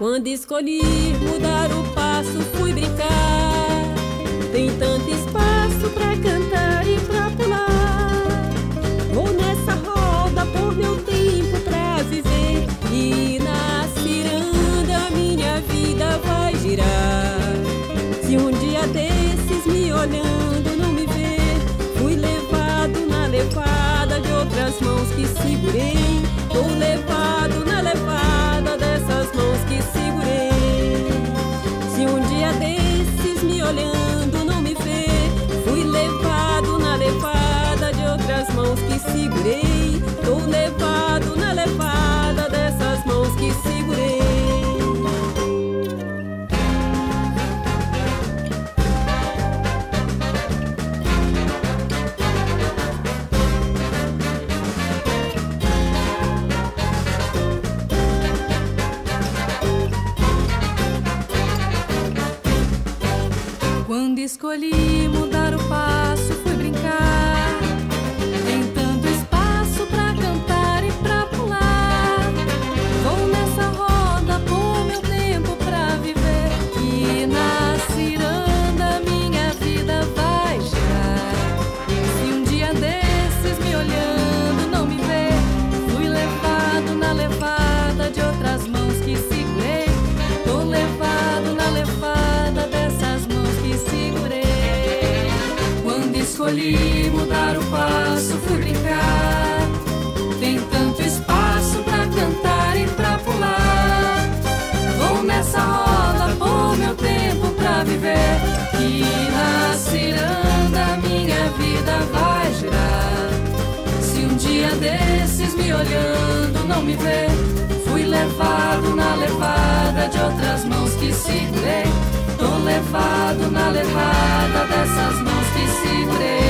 Quando escolhi mudar o passo, fui brincar. Tem tanto espaço pra cantar e pra pular. Vou nessa roda por meu tempo pra viver. E na ciranda minha vida vai girar. Se um dia desses me olhando não me ver, fui levado na levada de outras mãos que segurei. Tô escolhi mudar o passo, escolhi mudar o passo, fui brincar. Tem tanto espaço pra cantar e pra pular. Vou nessa roda por meu tempo pra viver. E na ciranda minha vida vai girar. Se um dia desses me olhando não me ver, fui levado na levada de outras mãos que segurei. Tô levado na levada dessas mãos se prender.